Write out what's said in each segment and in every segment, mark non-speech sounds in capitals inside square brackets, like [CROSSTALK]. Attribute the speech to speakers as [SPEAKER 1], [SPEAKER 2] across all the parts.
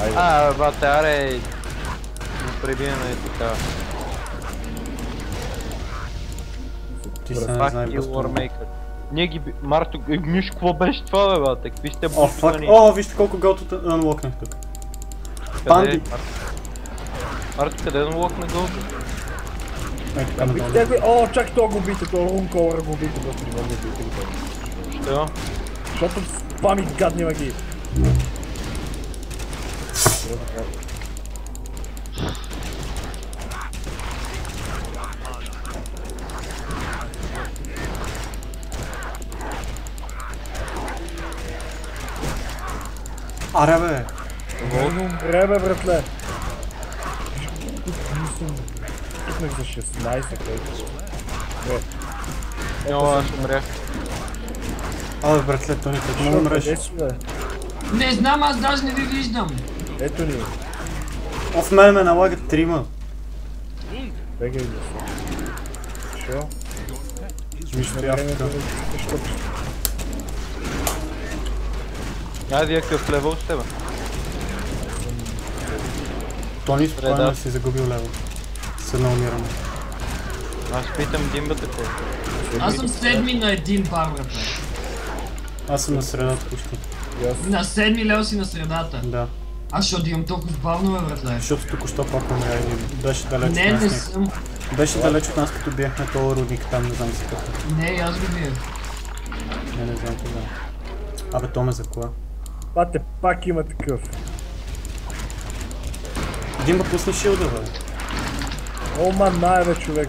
[SPEAKER 1] Айде.
[SPEAKER 2] А, бате, аре. Го пребием и така.
[SPEAKER 3] Ти се не знае.
[SPEAKER 2] Ние ги... Марто, е, [LAUGHS] Миш, какво беше това, бе, бате? Какви сте бушвани?
[SPEAKER 3] О, вижте колко голто анлокнах тук.
[SPEAKER 2] Къде
[SPEAKER 3] панди.
[SPEAKER 2] е? Марто? Къде е локна гол?
[SPEAKER 3] Ей, така надолу.
[SPEAKER 1] Бихте го... О, чак то го бите, то рун колър го бите, не го бите го.
[SPEAKER 2] Що?
[SPEAKER 1] Защото спами гадни маги.
[SPEAKER 3] Аре бе.
[SPEAKER 1] Не умре, бе, братле. Пукнах за 16, който.
[SPEAKER 2] О, аз умрях.
[SPEAKER 3] Абе, братле, Тони, как му умреш?
[SPEAKER 1] Бе?
[SPEAKER 4] Не знам, аз даже не ви виждам.
[SPEAKER 1] Ето ни.
[SPEAKER 3] О, в мен ме налагат трима.
[SPEAKER 1] Бегай да се. Шо? Щупиш.
[SPEAKER 2] Айде, вие какъв левел сте, бе?
[SPEAKER 3] Тони спокойно си загубил лево. С едно умиране.
[SPEAKER 2] Аз питам Димбата кой.
[SPEAKER 4] Аз съм седми на един бар, братле.
[SPEAKER 3] Аз съм на средата почти.
[SPEAKER 4] На седми лево си на средата.
[SPEAKER 3] Да.
[SPEAKER 4] Аз ще имам толкова бавно, бе, братле.
[SPEAKER 3] Защото току-що пак умря и беше далеч
[SPEAKER 4] Не,
[SPEAKER 3] от
[SPEAKER 4] не
[SPEAKER 3] нас.
[SPEAKER 4] съм.
[SPEAKER 3] Беше далеч от нас, като бяхме този рудник там, не знам си какво.
[SPEAKER 4] Не, аз го бия.
[SPEAKER 3] Не, не знам кога. Абе, то ме за кола.
[SPEAKER 1] Пате, пак има такъв.
[SPEAKER 3] Димба, пусни шилда, бе.
[SPEAKER 1] О, мана, бе, човек.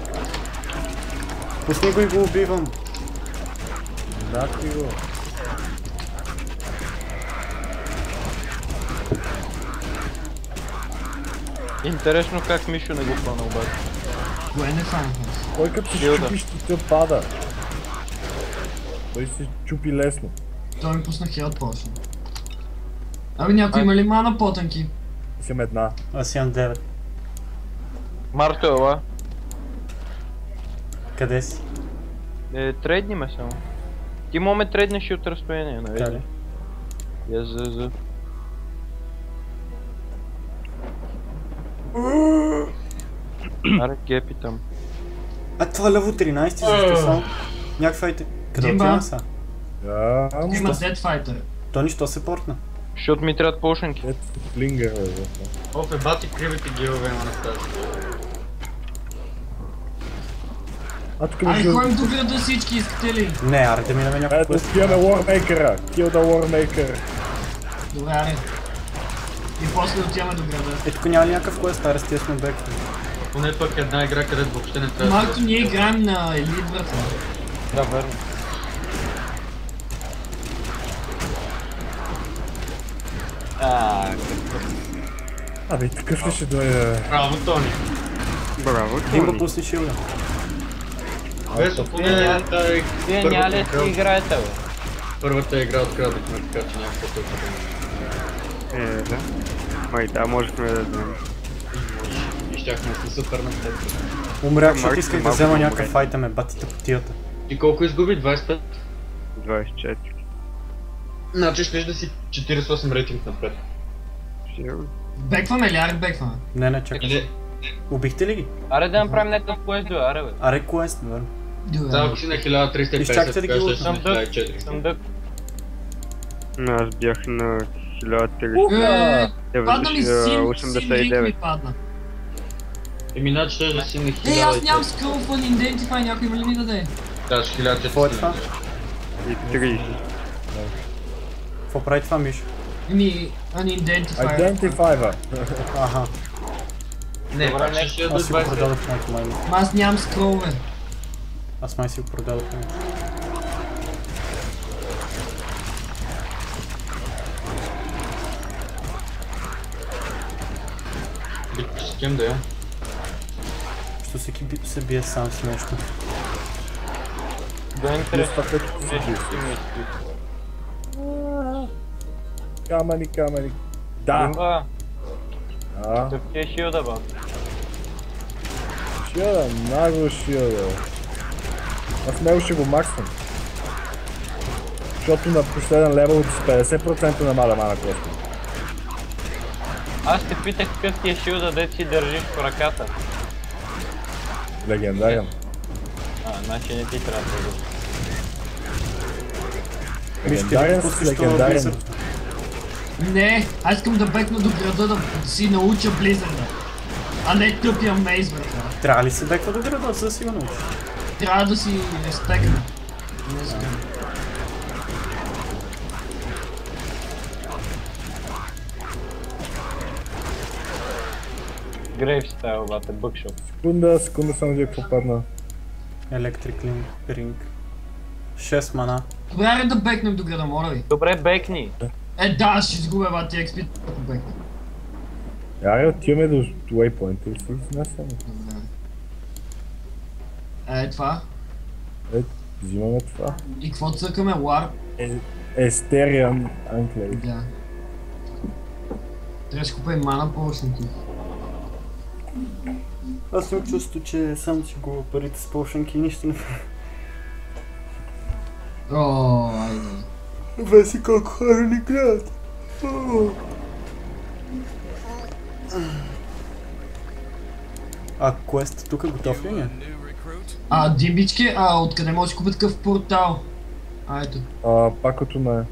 [SPEAKER 3] Пусни го и го убивам.
[SPEAKER 1] Да, ти го.
[SPEAKER 2] Интересно как Мишо не го хвана обаче.
[SPEAKER 4] Кое не фанах?
[SPEAKER 1] Кой като си
[SPEAKER 2] Шилда.
[SPEAKER 1] чупиш, ти пада. Той се чупи лесно.
[SPEAKER 4] Той ми пусна хелт почна. Абе, някой има ли мана потънки?
[SPEAKER 1] Съм една.
[SPEAKER 3] Аз имам 9.
[SPEAKER 2] Марто, ела.
[SPEAKER 3] Къде си?
[SPEAKER 2] Е, трейдни ме само. Ти ме трейднеш и от разстояние, нали?
[SPEAKER 3] Ли?
[SPEAKER 2] Я за за. Аре, гепи там.
[SPEAKER 3] А това лево 13, защо само? Някаква айте. Къде отиваме са?
[SPEAKER 1] Да,
[SPEAKER 4] Има Dead Fighter.
[SPEAKER 3] Тони, що се портна?
[SPEAKER 2] Защото ми трябват пошенки.
[SPEAKER 1] ето флингър, бе. бе.
[SPEAKER 5] Оф, е бати кривите гилове има на тази.
[SPEAKER 1] А тук
[SPEAKER 4] Ай, ходим до града всички, искате ли?
[SPEAKER 3] Не, аре да минаме някакво
[SPEAKER 1] Ето, спиваме Warmaker-а. Kill the Warmaker.
[SPEAKER 4] Добре, аре. И после отиваме до града.
[SPEAKER 3] Е, тук няма ли някакъв квест, аре с тия сме бек.
[SPEAKER 5] Поне пък една игра, където въобще не трябва
[SPEAKER 4] Малко ние играем на елит, брат.
[SPEAKER 2] Да, верно. А,
[SPEAKER 1] Абе, такъв ли ще дойде?
[SPEAKER 5] Браво, Тони!
[SPEAKER 6] Браво, Тони.
[SPEAKER 3] пусни шилда.
[SPEAKER 5] Весо, поне тази
[SPEAKER 2] вие няма ли си
[SPEAKER 5] игра,
[SPEAKER 2] играете, бе?
[SPEAKER 5] първата игра открадахме, така че някакво да
[SPEAKER 6] Е, да. Май, да, можехме да знаем.
[SPEAKER 5] Щяхме да сме супер на теб.
[SPEAKER 3] Умрях, защото
[SPEAKER 6] Малко-
[SPEAKER 3] исках да
[SPEAKER 6] малко
[SPEAKER 3] взема някакъв файта, ме батите по тията.
[SPEAKER 5] И колко изгуби? 25?
[SPEAKER 6] 24.
[SPEAKER 5] Значи ще да си 48 рейтинг напред.
[SPEAKER 4] Бекваме ли? Аре, бекваме.
[SPEAKER 3] Не, не, чакай. Убихте ли ги?
[SPEAKER 2] Аре да направим някакъв квест, бе, аре, бе.
[SPEAKER 3] Аре, квест, верно.
[SPEAKER 5] Само си на 1350,
[SPEAKER 3] Изчакайте да ги
[SPEAKER 5] тогава ще си
[SPEAKER 2] лутнем.
[SPEAKER 5] на 1400.
[SPEAKER 2] Съм дък.
[SPEAKER 6] Но аз бях на
[SPEAKER 4] Е, падна ми син, син линк ми
[SPEAKER 6] 1389.
[SPEAKER 4] падна.
[SPEAKER 5] Значи ще да си на 1000.
[SPEAKER 4] Ей, аз нямам скъл в Identify, някой има ли ми даде?
[SPEAKER 5] Да, ще 1400.
[SPEAKER 3] Какво е това?
[SPEAKER 6] И 30.
[SPEAKER 3] Какво прави това, Миш?
[SPEAKER 4] Еми, Unidentifier.
[SPEAKER 1] Identifier.
[SPEAKER 3] Аха,
[SPEAKER 5] Не,
[SPEAKER 2] Добре,
[SPEAKER 5] пак ще е
[SPEAKER 3] аз си го
[SPEAKER 5] 20.
[SPEAKER 3] продадох майко май.
[SPEAKER 4] Ма аз нямам скролове.
[SPEAKER 3] Аз май си го продадох майко.
[SPEAKER 5] С кем да я?
[SPEAKER 3] Що всеки би- се бие сам с нещо.
[SPEAKER 2] Да е интересно.
[SPEAKER 1] Това като си
[SPEAKER 2] мисли.
[SPEAKER 1] Камъни, камъни. Да.
[SPEAKER 2] Димба,
[SPEAKER 1] А,
[SPEAKER 2] какъв ти е шилда, ба?
[SPEAKER 1] шилда, нагло шилда. Аз него ще го максвам. Защото на последен левел с 50% намаля мана коста.
[SPEAKER 2] Аз те питах какъв ти е шилда, да си държиш в ръката.
[SPEAKER 1] Легендарен.
[SPEAKER 2] А, значи не ти трябва да.
[SPEAKER 1] Легендарен с легендарен.
[SPEAKER 4] Не, аз искам да бекна до града да си науча близърда. А не тъпия мейз, бе. това.
[SPEAKER 3] Трябва ли се беква до града, за да си го научиш?
[SPEAKER 4] Трябва да си респектна. Не знам.
[SPEAKER 2] Грейв стайл, бате, бъкшоп.
[SPEAKER 1] Секунда, секунда само да какво падна.
[SPEAKER 3] Електрик ринг. 6 мана.
[SPEAKER 4] Добре, да бекнем до града, моля ви.
[SPEAKER 2] Добре, бекни.
[SPEAKER 4] Е, да, ще изгубя бати XP, ако бекнем.
[SPEAKER 1] Аре, отиваме до waypoint и си изнасяме.
[SPEAKER 4] Добре. Е, това.
[SPEAKER 1] Е, взимаме това.
[SPEAKER 4] И какво цъкаме? War?
[SPEAKER 1] Е, Естериан Анклейв.
[SPEAKER 4] Да. Трябва да си купа и мана повечето.
[SPEAKER 3] Аз имам чувство, че сам си губя парите с полшанки и нищо не
[SPEAKER 4] О, айде.
[SPEAKER 3] Веси колко хора ни гледат. А квест тук готов ли е?
[SPEAKER 4] А, димбички, а откъде може да си купя такъв портал? А, ето.
[SPEAKER 1] А, пак като на...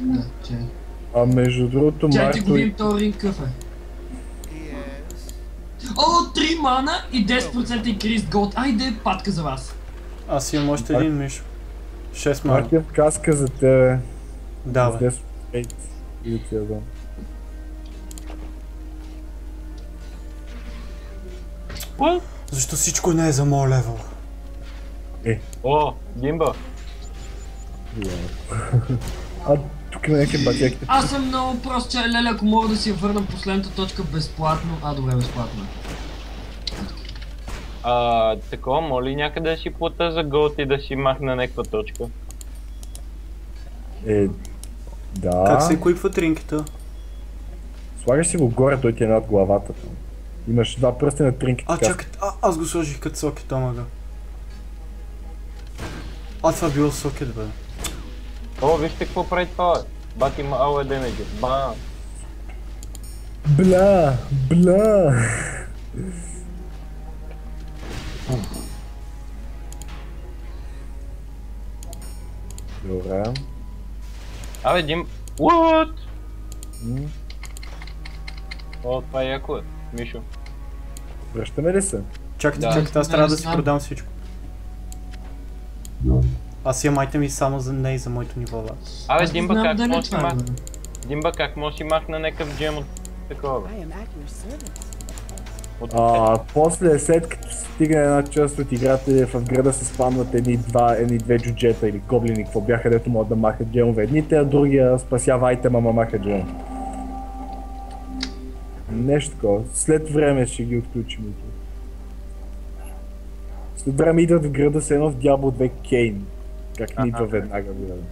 [SPEAKER 4] Да, че.
[SPEAKER 1] А между другото,
[SPEAKER 4] Чай ти го видим този ринг какъв е. О, 3 мана и 10% increased gold. Айде, патка за вас.
[SPEAKER 3] Аз имам още един мишо. 6 мана.
[SPEAKER 1] Марти каска за тебе.
[SPEAKER 3] Да, бе.
[SPEAKER 1] С 10 Или ти я дам.
[SPEAKER 3] Защо всичко не е за моя левел?
[SPEAKER 2] О, Гимба.
[SPEAKER 1] А, тук има някакви пътеки.
[SPEAKER 4] Аз съм много прост, че леле, ако мога да си я върна последната точка безплатно. А, добре, безплатно.
[SPEAKER 2] А, такова, моли някъде да си плата за голд и да си махна някаква точка.
[SPEAKER 1] Е, да.
[SPEAKER 3] Как се еквипват ринките?
[SPEAKER 1] Слагаш си го горе, той ти е над главата. Имаш два пръста на тринки.
[SPEAKER 3] А, чакай, а, аз го сложих като сокет, омага. А, това било сокет, бе.
[SPEAKER 2] О, вижте какво прави това, бе. Бати има ауе демеджи. Бам.
[SPEAKER 1] Бля, бля. Добре.
[SPEAKER 2] Абе, Дим... What? О, това е яко е. Мишо.
[SPEAKER 1] Връщаме ли се?
[SPEAKER 3] Чакайте,
[SPEAKER 2] Да.
[SPEAKER 3] чакайте, аз трябва да си продам всичко. Аз имам айтеми само за не и за моето ниво, бе.
[SPEAKER 2] Абе,
[SPEAKER 4] не
[SPEAKER 2] Димба, как може си
[SPEAKER 4] е, бе.
[SPEAKER 2] Димба, как може си махна някакъв джем от такова, бе?
[SPEAKER 1] А, после, след като стигне една част от играта в града се спамват едни, два, едни две джуджета или гоблини, какво бяха, дето могат да махат джемове. Едните, а другия спасява айтема, ама маха джем. Нещо такова. След време ще ги отключим. и това. След време идват в града с едно в Diablo 2 Кейн. Как не идва веднага града.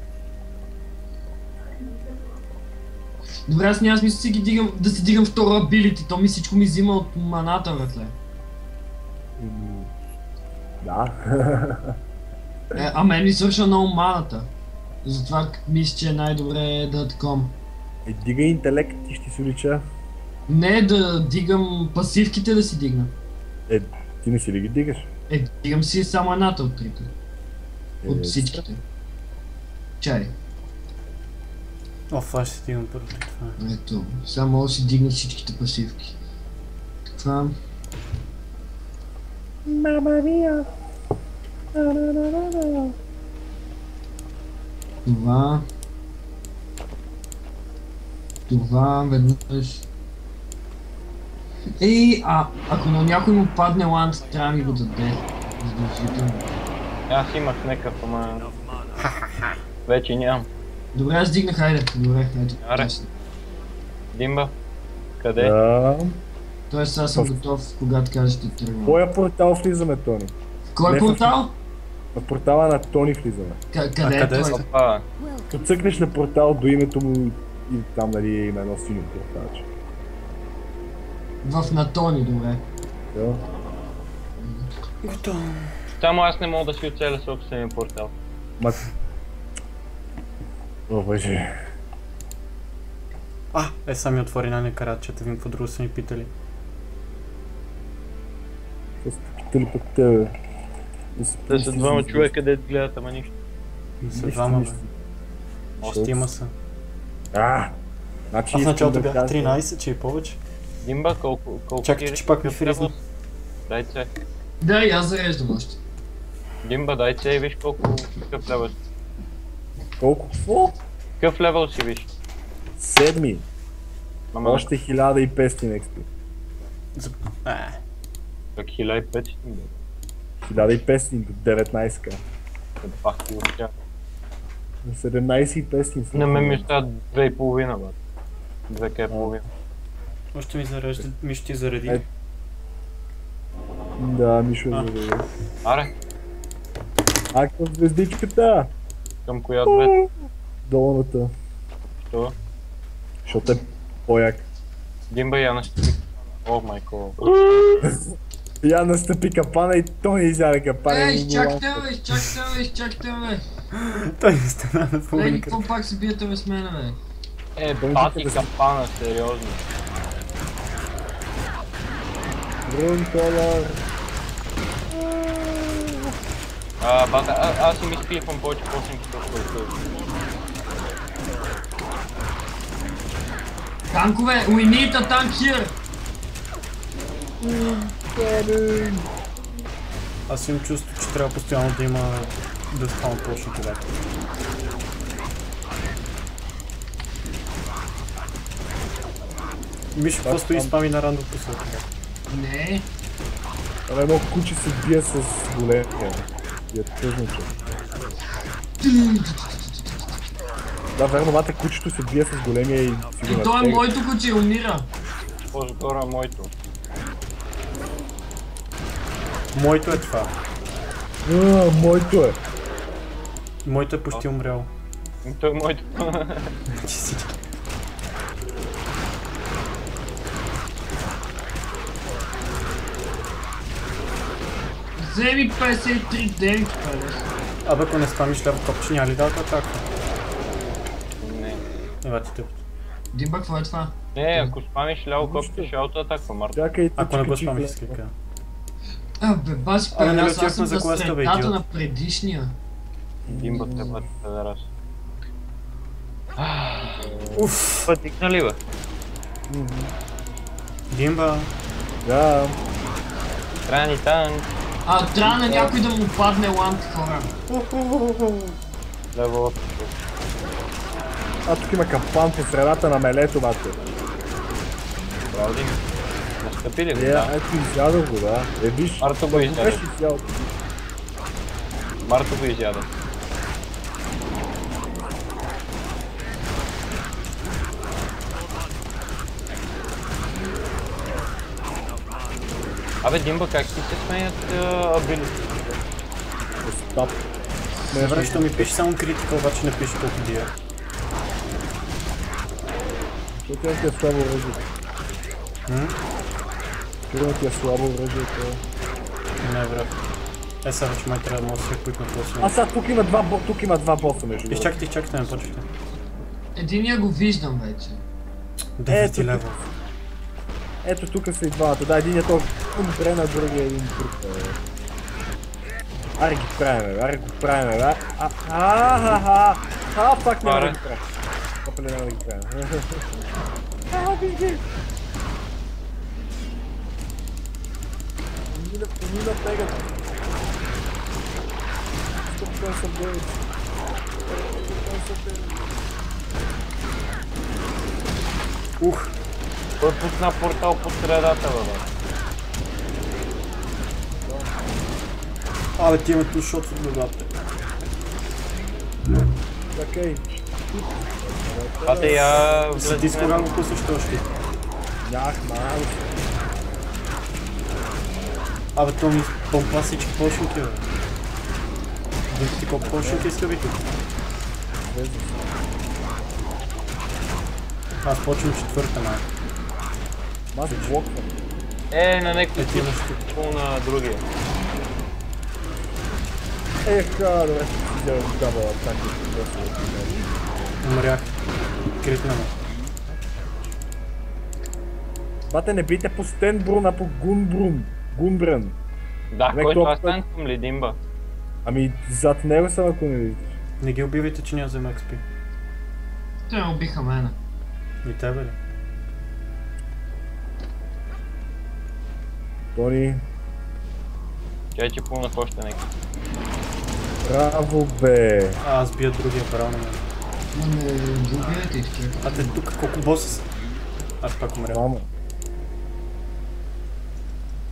[SPEAKER 4] Добре, аз няма смисъл си ги дигам, да си дигам втора абилити, то ми всичко ми взима от маната, братле.
[SPEAKER 1] Да.
[SPEAKER 4] Е, а мен ми свършва много маната. Затова мисля, че е най-добре да таком.
[SPEAKER 1] Е, дига интелект и ще си улича.
[SPEAKER 4] Не да дигам пасивките да си дигна.
[SPEAKER 1] Е, ти не си ли ги дигаш?
[SPEAKER 4] Е, дигам си само едната от трите.
[SPEAKER 1] Е,
[SPEAKER 4] От всичките. Чай,
[SPEAKER 3] О, това ще стигам първо. Това. е.
[SPEAKER 4] ето. Само мога да си дигна всичките пасивки. Това... Това... Това веднъж... Ей, а ако на някой му падне ланд, трябва да ми го даде. Задължително.
[SPEAKER 2] Аз имах някакъв, ама... Вече нямам.
[SPEAKER 4] Добре, аз дигнах, хайде. Добре, ето.
[SPEAKER 2] Аре. Димба? Къде?
[SPEAKER 1] Да.
[SPEAKER 4] Тоест аз съм готов, когато кажете тръгвам.
[SPEAKER 1] Коя портал влизаме, Тони?
[SPEAKER 4] В кой
[SPEAKER 1] Не, в-
[SPEAKER 4] портал?
[SPEAKER 1] В портала на Тони влизаме.
[SPEAKER 4] К- къде
[SPEAKER 3] А
[SPEAKER 4] е
[SPEAKER 3] къде
[SPEAKER 4] той?
[SPEAKER 1] Като цъкнеш на портал до името му и там нали има едно синьо порталче.
[SPEAKER 4] В Натони, добре.
[SPEAKER 1] Да.
[SPEAKER 3] Готово.
[SPEAKER 2] Само аз не мога да си оцеля собствения портал.
[SPEAKER 1] Ма... О, боже.
[SPEAKER 3] А, е сами отвори на карачета, вим какво друго са ми питали.
[SPEAKER 1] Какво сте питали пък тебе?
[SPEAKER 2] Да са двама човека, да гледат, ама нищо.
[SPEAKER 3] И са двама, бе. Още има са.
[SPEAKER 1] А, значи
[SPEAKER 3] А в
[SPEAKER 1] искам
[SPEAKER 3] началото
[SPEAKER 1] кажа-
[SPEAKER 3] 13, че и повече.
[SPEAKER 2] Димба, колко, колко
[SPEAKER 3] Чакай,
[SPEAKER 2] ти
[SPEAKER 3] че пак ми фризна.
[SPEAKER 2] Дай се.
[SPEAKER 4] Да, и аз зареждам още.
[SPEAKER 2] Димба, дай се и виж колко, какъв левел.
[SPEAKER 1] Колко? Какво?
[SPEAKER 2] Какъв левел си виж?
[SPEAKER 1] Седми.
[SPEAKER 2] Ама
[SPEAKER 1] Още 1500 експи.
[SPEAKER 3] За... Е,
[SPEAKER 2] пък 1500 бе.
[SPEAKER 1] 1500 до 19к.
[SPEAKER 2] Като пак получа.
[SPEAKER 1] На 17,500
[SPEAKER 2] На мен ми остават 2,5 бе. 2 и половина.
[SPEAKER 3] още ми зарежда, ми ще ти зареди.
[SPEAKER 1] Е. Да, Мишо е заради.
[SPEAKER 2] Аре,
[SPEAKER 1] А към звездичката?
[SPEAKER 2] към коя две?
[SPEAKER 1] Долната.
[SPEAKER 2] Що?
[SPEAKER 1] Защото е по-як.
[SPEAKER 2] Димба я настъпи. О, майко.
[SPEAKER 1] Я настъпи капана и той изяде капана.
[SPEAKER 4] Ей, изчакайте бе, изчакайте бе, изчакайте бе.
[SPEAKER 3] Той не стана на
[SPEAKER 4] Леги,
[SPEAKER 3] половина
[SPEAKER 4] какво пак се биете бе с мене бе?
[SPEAKER 2] Е, бати капана, сериозно.
[SPEAKER 1] Рун колор.
[SPEAKER 2] А, бата, а, аз си ми спихвам повече почники до който.
[SPEAKER 4] Танкове, we need a tank here!
[SPEAKER 3] Аз имам чувство, че трябва постоянно да има да спам точно това. Мишо, какво стои и спами на рандом по света?
[SPEAKER 4] Не,
[SPEAKER 1] Абе, едно куче се бие с големия. Тъжно, че. Да, верно, мата кучето се бие с големия и си го
[SPEAKER 4] и то е моето куче, умира.
[SPEAKER 2] По-скоро е моето.
[SPEAKER 3] Моето е това.
[SPEAKER 1] А, моето е.
[SPEAKER 3] Моето е почти умрял.
[SPEAKER 2] Той е моето. [LAUGHS] [LAUGHS]
[SPEAKER 4] Вземи 53 демки, бе.
[SPEAKER 3] Абе, ако не спамиш ляво копче, няма ли да атака?
[SPEAKER 2] Не.
[SPEAKER 3] Ева ти тъп.
[SPEAKER 4] Димба, какво е това?
[SPEAKER 2] Не, ако спамиш ляво копче, ще аутоатаква Марта.
[SPEAKER 1] Чакай,
[SPEAKER 3] Ако не го спамиш,
[SPEAKER 1] чифле.
[SPEAKER 3] си кажа.
[SPEAKER 4] А, бе, баси
[SPEAKER 3] Абе, нали
[SPEAKER 4] пе, аз съм
[SPEAKER 3] за
[SPEAKER 4] средата на предишния.
[SPEAKER 2] Димба те бати педерас.
[SPEAKER 3] Уф!
[SPEAKER 2] Пътик ли бе?
[SPEAKER 3] Димба!
[SPEAKER 1] Да,
[SPEAKER 2] Трани танк.
[SPEAKER 4] А, трябва на някой да му падне ламп хора.
[SPEAKER 2] Лево
[SPEAKER 1] а тук има капан по средата на мелето, бате.
[SPEAKER 2] Правда ли? Настъпи ли?
[SPEAKER 1] Е,
[SPEAKER 2] Да.
[SPEAKER 1] ето изядох го, да. Е, виж.
[SPEAKER 2] Марто го изяде. Марто го изяде. Абе, Димба, как ти се сменят абилити?
[SPEAKER 1] Стоп.
[SPEAKER 3] Добре, що ми пише само критика, обаче не пише колко дия.
[SPEAKER 1] Ти е слабо оръжие. Ти е слабо оръжие, то...
[SPEAKER 3] Не, брат. Е, сега вече май трябва да мога да се куикна после.
[SPEAKER 1] А сега тук има два, тук има два боса между другото.
[SPEAKER 3] Изчакайте, изчакайте, не почвайте.
[SPEAKER 4] Единия го виждам вече.
[SPEAKER 3] Девети
[SPEAKER 1] Ето,
[SPEAKER 3] лева.
[SPEAKER 1] Ето тук са и двамата. Да, един е то умре на другия един друг. бе. Аре ги правиме, бе, аре го правиме, бе. А, а, а, а, а, пак няма да ги правим. Пак няма да ги правим. А, виж ги. Помина, помина тегът. Стоп, това са бе.
[SPEAKER 3] Ух!
[SPEAKER 2] Той пусна портал по средата, бе.
[SPEAKER 3] Абе, ти имат ту шот от главата.
[SPEAKER 1] Чакай.
[SPEAKER 2] Бате, я
[SPEAKER 3] Си ти с кога го пуснеш още?
[SPEAKER 1] Нямах малко.
[SPEAKER 3] Абе, то ми помпа всички почники, бе. Ти колко почники иска тук. Аз почвам четвърта, май.
[SPEAKER 1] Аз блоквам.
[SPEAKER 2] Е, на някой
[SPEAKER 3] Е, ти имаш тук.
[SPEAKER 2] пул на другия.
[SPEAKER 1] Ех, а, добре, си взел дабъл атаки.
[SPEAKER 3] Умрях. Критна ме.
[SPEAKER 1] Бате, не бийте по Стенбрун, а по Гунбрун. Гунбрен.
[SPEAKER 2] Да,
[SPEAKER 1] Човек,
[SPEAKER 2] кой това Стенком ли Димба?
[SPEAKER 1] Ами, зад него съм, ако не видиш.
[SPEAKER 3] Не ги убивайте, че няма взема XP.
[SPEAKER 4] Те ме убиха мене.
[SPEAKER 3] И тебе ли?
[SPEAKER 1] Тони,
[SPEAKER 2] Чай, че пълнах още някакви.
[SPEAKER 1] Браво бе.
[SPEAKER 3] А, аз бия другия право на мен.
[SPEAKER 4] Не убивайте их, човек.
[SPEAKER 3] А те тук колко боса са? Аз пак умря.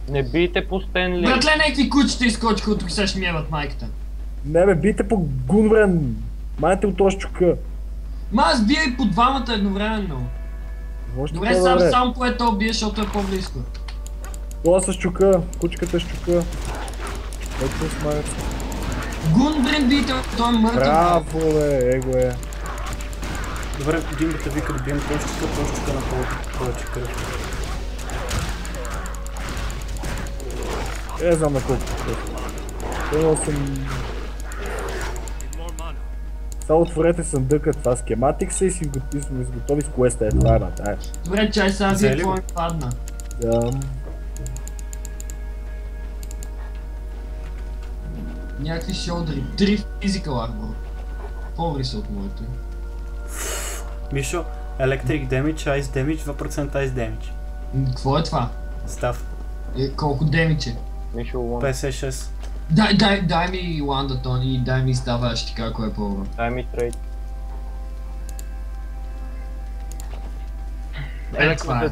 [SPEAKER 2] Не бийте по Стенли.
[SPEAKER 4] Братле, някакви кучета изкочиха от тук, сега ще ми ебат майката.
[SPEAKER 1] Не бе, бийте по Гунбрен. Майте от този чука.
[SPEAKER 4] Ма аз бия и по двамата едновременно.
[SPEAKER 1] Още
[SPEAKER 4] Добре, сам, само по ето бия, защото е по-близко.
[SPEAKER 1] Това с чука, кучката с чука. Ето с майка.
[SPEAKER 4] Гунбрин бийте, той е мъртъв.
[SPEAKER 1] Браво бе, его е.
[SPEAKER 3] Добре, Димбата вика да бием площчика, площчика на повече, повече кръв.
[SPEAKER 1] Е, знам на колко. Имал съм... Само отворете съндъка, това схематик са и си сме готови с квеста, е това е натая.
[SPEAKER 4] Добре, чай сега вие какво ми падна.
[SPEAKER 1] Да.
[SPEAKER 4] Някакви шолдери. Три physical armor. По-добри са от моето.
[SPEAKER 3] Мишо, Electric Damage, Ice Damage, 2% Ice Damage.
[SPEAKER 4] М, Какво е това?
[SPEAKER 3] Став.
[SPEAKER 4] Е, колко демиче?
[SPEAKER 2] Мишо Лун.
[SPEAKER 3] 56.
[SPEAKER 4] Дай, дай, дай ми ланда, Тони, и дай ми става, аз ще ти кажа е по-добро.
[SPEAKER 2] Дай ми трейд.
[SPEAKER 4] Е, това е.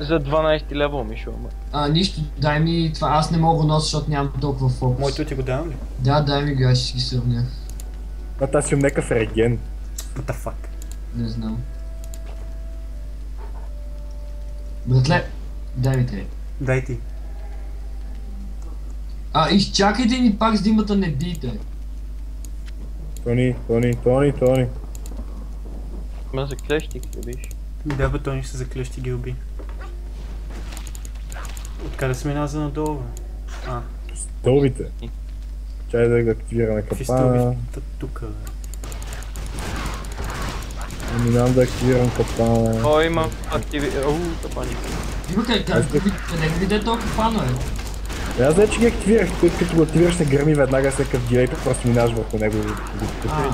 [SPEAKER 2] За 12 левел, Мишо. ама.
[SPEAKER 4] А, нищо, дай ми това, аз не мога да нося, защото нямам толкова фокус.
[SPEAKER 3] Моето ти го давам ли?
[SPEAKER 4] Да, дай ми го, аз ще ги сравня.
[SPEAKER 1] А тази си някакъв реген.
[SPEAKER 3] What the fuck?
[SPEAKER 4] Не знам. Братле, дай ми трей.
[SPEAKER 3] Дай ти.
[SPEAKER 4] А, изчакайте ни пак с димата, не бийте.
[SPEAKER 1] Тони, Тони, Тони, Тони.
[SPEAKER 2] Ма за клещи, къде биш?
[SPEAKER 3] Да, бе, той ни се заклещи ги уби. Откъде се минава за надолу, бе? А,
[SPEAKER 1] Стълбите. Чай да го активираме капана.
[SPEAKER 3] Тук, бе.
[SPEAKER 1] Минавам да активирам капана.
[SPEAKER 2] О, имам активи... Оу, тъпани.
[SPEAKER 4] Дима, къде, го видя толкова пано, е?
[SPEAKER 1] Аз вече ги активирах, тъй като го активираш се гърми веднага след като директор просто минаш върху него. го- го-
[SPEAKER 4] А.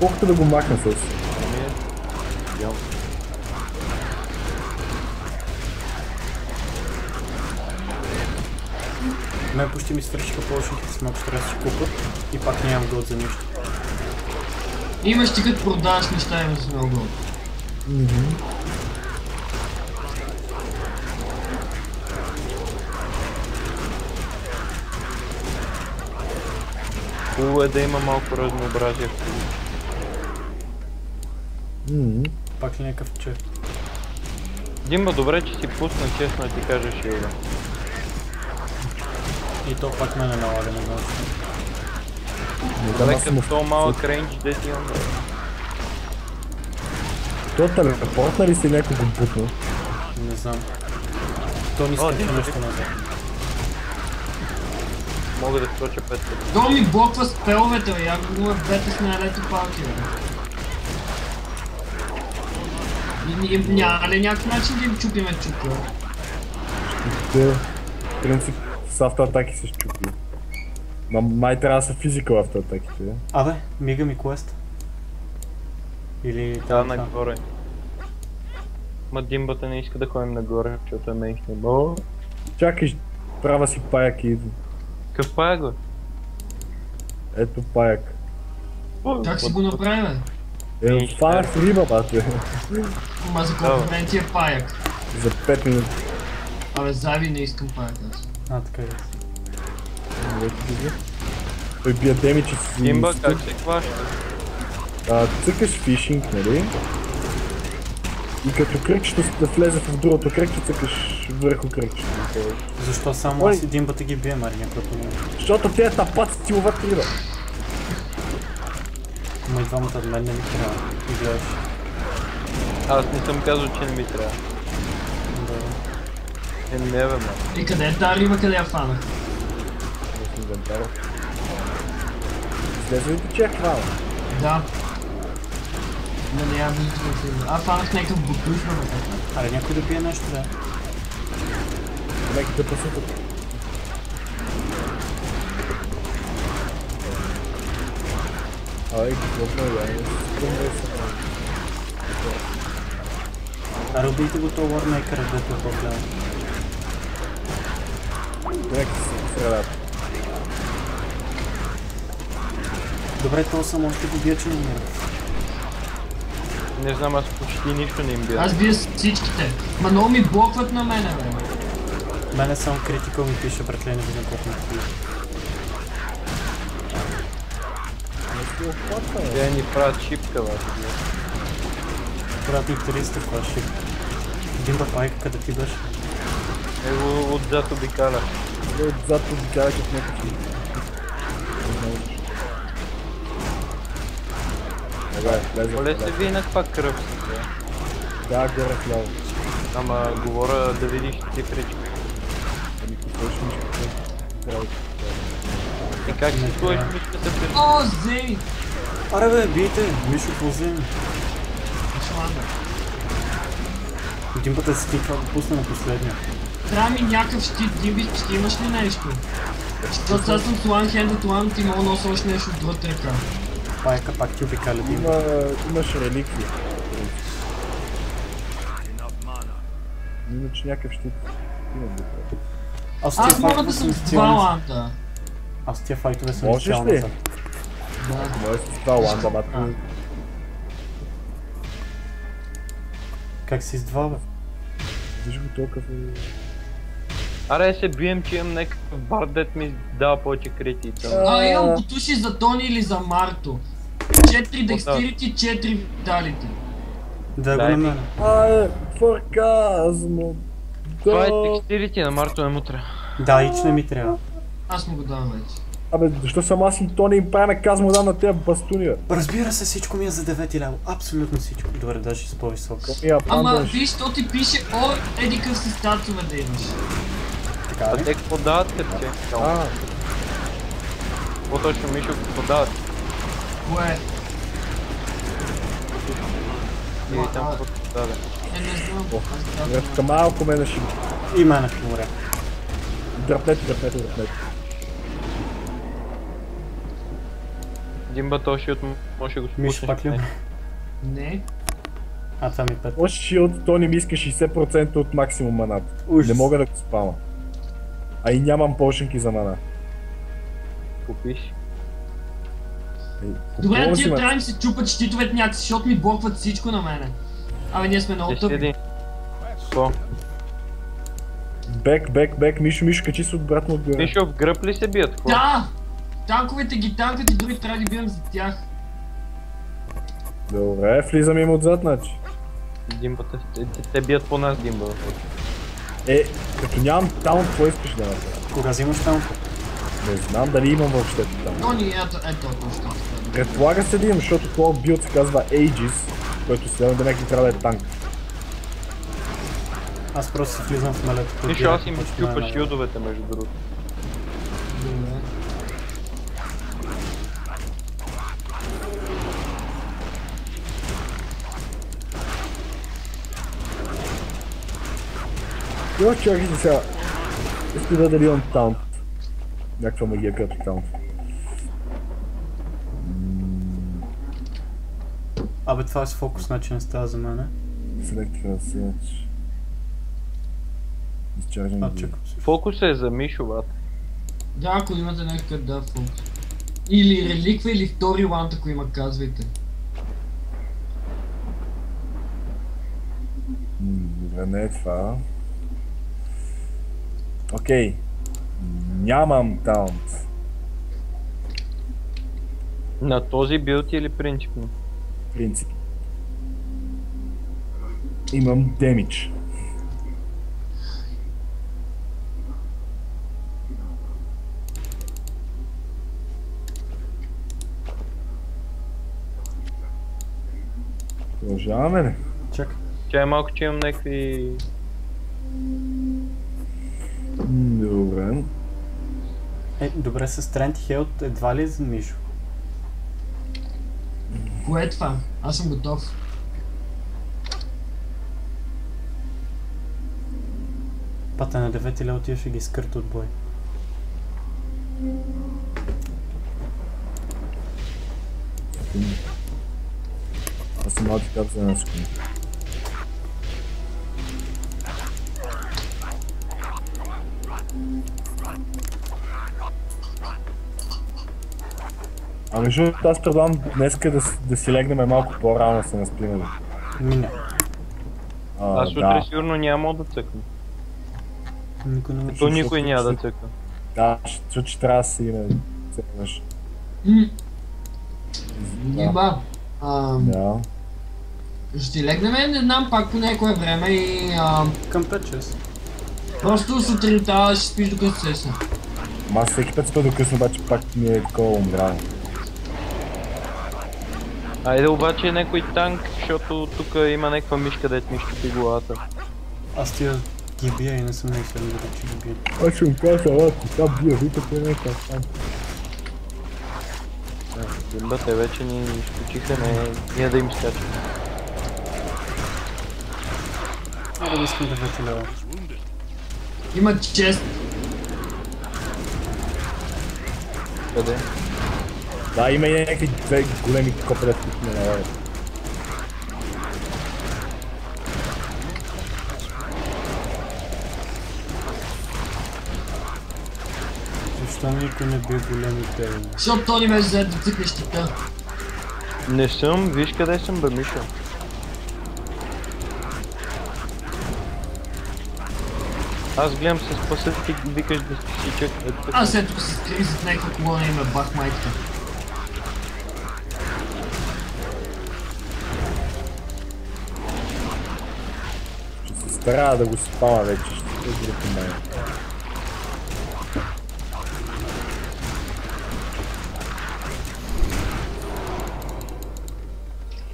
[SPEAKER 1] Колкото да го махна с.
[SPEAKER 3] Мен почти ми свършиха повечето с малко ще трябва да си купат и пак нямам год за нищо.
[SPEAKER 4] Имаш ти като продаваш неща, имаш много.
[SPEAKER 2] Хубаво е да има малко разнообразие в.
[SPEAKER 1] Мгм.
[SPEAKER 3] Пак ли някакъв чеф?
[SPEAKER 2] Димба, добре, че си пусна честно да ти кажеш Шилда.
[SPEAKER 3] И то пак мене налага, не знам.
[SPEAKER 1] съм
[SPEAKER 2] като то малък рейндж, де ти имам. бе.
[SPEAKER 1] То телепортна ли си някой го бутна?
[SPEAKER 3] Не знам. То ми скача нещо назад.
[SPEAKER 2] Мога да скоча 5 пъти.
[SPEAKER 4] То ми блоква спеловете, бе, я го е бете с най-лето палки, бе. И- и- Няма ли някакъв начин да им чупиме чупа?
[SPEAKER 1] Те, в принцип, с автоатаки се щупи. Ма май трябва да са физикал автоатаките. бе.
[SPEAKER 3] Абе, мига ми квест. Или
[SPEAKER 2] Да,
[SPEAKER 3] там, там.
[SPEAKER 2] нагоре. Ма Димбата не иска да ходим нагоре, защото е мейншне. О,
[SPEAKER 1] Чакай, права си паяк и идва.
[SPEAKER 2] какъв пая го?
[SPEAKER 1] Ето паяк.
[SPEAKER 4] Как си го направи, бе?
[SPEAKER 1] Е, фанах риба, бате.
[SPEAKER 4] Ма за колко време ти е паяк?
[SPEAKER 1] За 5 минути.
[SPEAKER 4] Абе, зави не искам паяк аз.
[SPEAKER 3] А, така е.
[SPEAKER 1] Той бия демичи си...
[SPEAKER 2] Димба,
[SPEAKER 1] с-
[SPEAKER 2] как се хваща?
[SPEAKER 1] А, цъкаш фишинг, нали? И като кръгчето да влезе в другото кръгче, цъкаш върху кръгчето.
[SPEAKER 3] Защо само
[SPEAKER 1] Ой.
[SPEAKER 3] аз и Димбата ги бием, ари някой по
[SPEAKER 1] Защото тези тапаци ти ловат риба.
[SPEAKER 3] Ма и двамата от мен не ми трябва. И гледаш.
[SPEAKER 2] Аз не съм казал, че не ми трябва.
[SPEAKER 3] Да.
[SPEAKER 2] Е, не бе, ма.
[SPEAKER 4] И къде е тази риба, къде я фанах?
[SPEAKER 1] В инвентара. Слезе ли ти че е хвала?
[SPEAKER 4] Да. Да нищо да се... Аз фанах някакъв на ръката.
[SPEAKER 3] Аре, някой да пие нещо, да.
[SPEAKER 1] Леките пасутат. Ай, какво е, я не да
[SPEAKER 3] убийте го това Warmaker, дето е по-гледа.
[SPEAKER 1] Леки се средата.
[SPEAKER 3] Добре, то съм още го бия, че не.
[SPEAKER 2] Не знам, аз почти нищо не им бия.
[SPEAKER 4] Аз бия всичките. Ма много ми блокват на мене, бе.
[SPEAKER 3] Мене само критикъл ми пише, братле, не виждам колко ми пише.
[SPEAKER 2] Те ни правят шипка, бе.
[SPEAKER 3] Правят ми 300 флаши. Димба пайка, къде ти беше?
[SPEAKER 2] Его отзад обикаля.
[SPEAKER 1] Той отзад обикаля като някакви.
[SPEAKER 2] Оле се вие на каква кръв си.
[SPEAKER 1] Да, горе вляво.
[SPEAKER 2] Ама говоря да видиш ти пречки.
[SPEAKER 1] Ами какво ще нищо какво
[SPEAKER 2] И как си сложиш мишката пред...
[SPEAKER 4] О, зей!
[SPEAKER 3] Аре бе, бийте! Мишо, ползи! Един път да си ти това пусна на последния.
[SPEAKER 4] Трябва ми някакъв щит, Димби, ще имаш ли нещо? Защото сега съм с one handed one, ти мога да нося още нещо от другата ръка.
[SPEAKER 3] Пайка пак ти обикаля Димба.
[SPEAKER 1] Има, имаш реликви. Иначе някакъв щит. Имам го.
[SPEAKER 3] Аз
[SPEAKER 4] Аз мога да съм с два ланта.
[SPEAKER 3] Аз тия файтове съм
[SPEAKER 1] Можеш ли?
[SPEAKER 4] Да.
[SPEAKER 1] Може с това ланда, бат.
[SPEAKER 3] Как си с два бе?
[SPEAKER 1] Виж го толкова. Е-
[SPEAKER 2] Аре се бием, че имам някакъв бард, дет ми дава повече крити и това.
[SPEAKER 4] А, имам бутуши за Тони или за Марто. 4 декстерити, 4 виталити.
[SPEAKER 3] Да го на мен.
[SPEAKER 1] Ай, фарказмо.
[SPEAKER 2] Това е
[SPEAKER 1] Да.
[SPEAKER 2] текстилите на Марто е мутра.
[SPEAKER 3] Да, ич не ми трябва.
[SPEAKER 4] Аз му го дам вече.
[SPEAKER 1] Абе, защо съм аз и Тони им правим казмо да на тези бастуни, бе?
[SPEAKER 3] Разбира се, всичко ми е за 9 лево. Абсолютно всичко. Добре, даже и с по-висок.
[SPEAKER 1] Я
[SPEAKER 4] Ама
[SPEAKER 1] пандаш.
[SPEAKER 4] виж, то ти пише ор, еди къв си статове да имаш.
[SPEAKER 3] Така
[SPEAKER 2] А
[SPEAKER 3] ли?
[SPEAKER 2] те какво дават като че?
[SPEAKER 1] А,
[SPEAKER 2] Какво точно Мишо какво дават?
[SPEAKER 4] Кое?
[SPEAKER 2] Или там какво даде?
[SPEAKER 4] Е, не
[SPEAKER 1] тук малко мене ще
[SPEAKER 3] И мене ще умре.
[SPEAKER 1] дръпнете, дръпнете, дръпнете.
[SPEAKER 2] Димба то шилд може да го
[SPEAKER 3] Миш
[SPEAKER 2] спуснеш.
[SPEAKER 3] пак ли?
[SPEAKER 2] Не.
[SPEAKER 4] Не.
[SPEAKER 3] А, това ми е 5.
[SPEAKER 1] Още шилд, Тони ми иска 60% от максимум манат. Не мога да го спама. А и нямам пошенки за мана.
[SPEAKER 2] Купиш.
[SPEAKER 1] Ей,
[SPEAKER 4] Добре, тия трябва да ми се чупат щитовете някакси, защото ми блокват всичко на мене. Абе, ние сме много тъпи.
[SPEAKER 2] Какво?
[SPEAKER 1] Бек, бек, бек, Мишо, Мишо, качи се обратно отгоре.
[SPEAKER 2] Мишо в гръб ли се бият? Какво?
[SPEAKER 4] Да! Танковете ги танкат и други трябва да ги бием за тях.
[SPEAKER 1] Добре, влизаме им отзад, значи.
[SPEAKER 2] Димбата, те, те, те бият по нас Димба.
[SPEAKER 1] Е, като нямам таунт, какво искаш да направя?
[SPEAKER 3] Кога взимаш танко?
[SPEAKER 1] Не знам дали имам въобще таунт.
[SPEAKER 4] Но ни ето, ето, точно.
[SPEAKER 1] Предполага се да имам, защото това билд се казва Aegis, който следва да някакви трябва да е танк.
[SPEAKER 3] Аз просто си влизам в мелето.
[SPEAKER 2] Мишо, аз им щупа шилдовете между другото.
[SPEAKER 1] Йо, чакайте сега. Искам да дали имам таунт. Някаква магия като таунт.
[SPEAKER 3] Абе, това е с фокус, не става за мене.
[SPEAKER 1] Select Research. Discharging
[SPEAKER 3] А,
[SPEAKER 1] the-
[SPEAKER 3] чакам си.
[SPEAKER 2] Фокусът е за Мишо, брат.
[SPEAKER 4] Да, ако имате някакъв да, фокус. Или реликва, или втори лант, ако има, казвайте.
[SPEAKER 1] Добре, не е това. Окей. Нямам таунт.
[SPEAKER 2] На този билд или принципно?
[SPEAKER 1] Принцип. Имам демидж. Продължаваме ли?
[SPEAKER 3] Чакай.
[SPEAKER 2] Чай малко, че имам някакви...
[SPEAKER 1] Добре.
[SPEAKER 3] Е, добре, с Трент Хелт едва ли е за Мишо?
[SPEAKER 4] Кое е това? Аз съм готов.
[SPEAKER 3] Пата на 9 ле отиваш и ги скърт от бой.
[SPEAKER 1] Аз съм малко капса на секунда. А между другото, аз предлагам днеска да, да си легнем малко по-рано да се наспим.
[SPEAKER 3] Ми не.
[SPEAKER 1] А,
[SPEAKER 2] Аз утре
[SPEAKER 1] да,
[SPEAKER 2] сигурно няма да цъкна.
[SPEAKER 3] Никой не
[SPEAKER 2] То никой няма да цъкне.
[SPEAKER 1] да, защото ще трябва да си цъкнеш.
[SPEAKER 4] М,
[SPEAKER 1] Да.
[SPEAKER 4] Ниба. А,
[SPEAKER 1] Да.
[SPEAKER 4] ще легнем, не знам, пак по някое време и а,
[SPEAKER 3] Към 5-6.
[SPEAKER 4] просто сутринта ще спиш докато се сесна.
[SPEAKER 1] Ама аз всеки път спа до късно, обаче пак ми е такова умряно.
[SPEAKER 2] Айде обаче някой танк, защото тук има някаква мишка, дет ми щупи главата.
[SPEAKER 3] Аз тия ги бия и не съм много силен, да че ги бия.
[SPEAKER 1] Аз ще му кажа, ела, така бия, вика по някакъв там.
[SPEAKER 2] Зимба, те вече ни изключиха, не, ние да им скачаме.
[SPEAKER 3] Абе, да искам 9 лева.
[SPEAKER 4] Има чест.
[SPEAKER 2] Къде?
[SPEAKER 1] Да, има и някакви две големи копелет, които ме налагат.
[SPEAKER 3] Защо никой не бие големите?
[SPEAKER 4] Защото то ни беше взет да цъкне щита.
[SPEAKER 2] Не съм, виж къде съм, бе, Мишо. Аз гледам се спасят ти викаш да си чак. Така.
[SPEAKER 4] Аз ето се скри зад някаква колона и ме бах майката.
[SPEAKER 1] Стара да го спама вече, ще се да помага.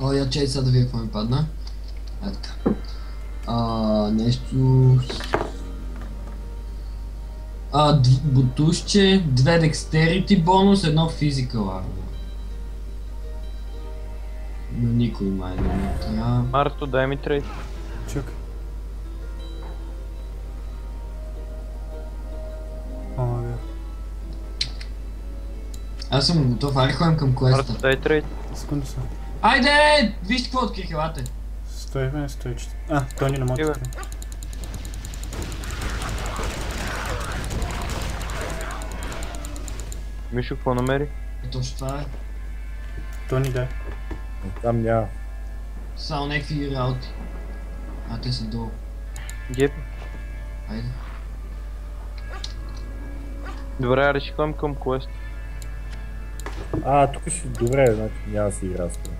[SPEAKER 4] О, я чей сега да видя какво ми падна. Е така. А, нещо... А, бутушче, две декстерити бонус, едно физикал армор. Но никой май не ми трябва.
[SPEAKER 2] Марто, дай ми трейд.
[SPEAKER 4] Аз съм готов, аре ходим към квеста.
[SPEAKER 2] дай трейд.
[SPEAKER 3] Секунда са.
[SPEAKER 4] Айде! Вижте какво открих, елате.
[SPEAKER 3] 102, 104. А, той ни не може да.
[SPEAKER 2] Мишо, какво намери?
[SPEAKER 4] Е, точно това е.
[SPEAKER 3] Той ни дай.
[SPEAKER 1] Там няма.
[SPEAKER 4] Само някакви работи. А, те са долу.
[SPEAKER 2] Гепи.
[SPEAKER 4] Айде.
[SPEAKER 2] Добре, аре ще ходим към квест.
[SPEAKER 1] А, тук си добре, значи няма да си игра с това.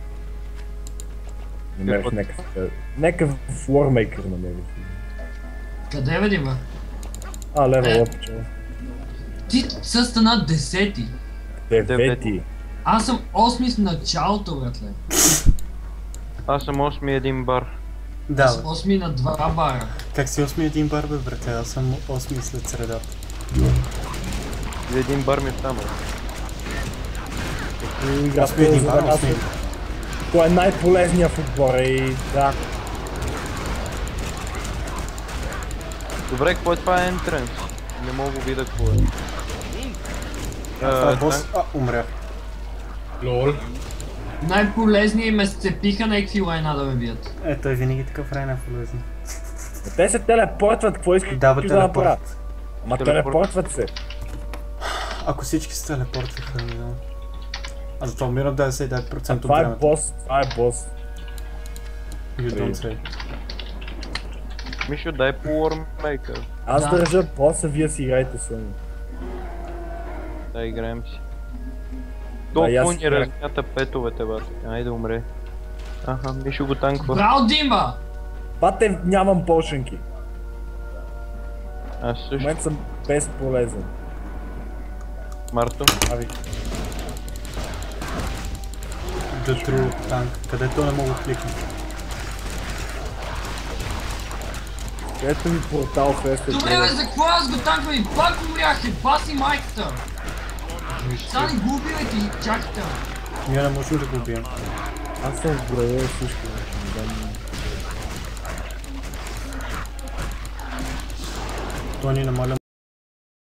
[SPEAKER 1] Намерих някакъв... Някакъв флормейкър намерих.
[SPEAKER 4] Къде бе, Дима?
[SPEAKER 1] А, левел
[SPEAKER 4] Е.
[SPEAKER 1] up, че.
[SPEAKER 4] Ти са стана десети.
[SPEAKER 1] Девети.
[SPEAKER 4] Аз съм осми в началото, братле.
[SPEAKER 2] Аз съм 8 един бар.
[SPEAKER 4] Аз
[SPEAKER 3] Да,
[SPEAKER 4] съм
[SPEAKER 3] бе.
[SPEAKER 4] осми на два бара.
[SPEAKER 3] Как си 8 един бар, бе, брате? Аз съм 8 след средата.
[SPEAKER 2] И един бар ми е бе.
[SPEAKER 1] Игра
[SPEAKER 3] 8 един бар,
[SPEAKER 1] аз-
[SPEAKER 3] 8 един.
[SPEAKER 1] Той е най-полезният в отбора и да.
[SPEAKER 2] Добре, какво е това ентренс? Не мога да видя какво е.
[SPEAKER 3] Това е
[SPEAKER 2] А,
[SPEAKER 3] бос. А, умрях.
[SPEAKER 5] Лол.
[SPEAKER 4] Най-полезният ме сцепиха на екви лайна да ме бият.
[SPEAKER 3] Е, той винаги такъв рай на полезен.
[SPEAKER 1] Те се телепортват, какво искаш
[SPEAKER 3] Да,
[SPEAKER 1] направят?
[SPEAKER 3] телепорт.
[SPEAKER 2] Телепорт.
[SPEAKER 1] телепортват се.
[SPEAKER 3] Ако всички се телепортваха, не знам. А зато умират 99% от
[SPEAKER 1] Това е бос, това е бос.
[SPEAKER 3] You don't say.
[SPEAKER 2] Мишо, дай по Warmaker.
[SPEAKER 1] Аз
[SPEAKER 4] Да.
[SPEAKER 1] държа боса, вие си играйте сами.
[SPEAKER 2] Да играем си. Толкова ни
[SPEAKER 1] играх.
[SPEAKER 2] размята петовете, бате. Айде умре. Аха, Мишо го танква.
[SPEAKER 4] Браво, Дима!
[SPEAKER 1] Бате, нямам пошенки.
[SPEAKER 2] Аз
[SPEAKER 1] В
[SPEAKER 2] също.
[SPEAKER 1] момента съм безполезен.
[SPEAKER 2] Марто.
[SPEAKER 1] Ави,
[SPEAKER 3] The True Tank, където не мога да кликна.
[SPEAKER 1] ето ми портал в Естер.
[SPEAKER 4] Добре, бе, за какво аз го танквам и пак умрях, е, баси майката! Сега не го убивайте и чакайте.
[SPEAKER 3] Ние не можем да го убием.
[SPEAKER 1] Аз съм в града всичко. не дам-
[SPEAKER 3] То ни намаля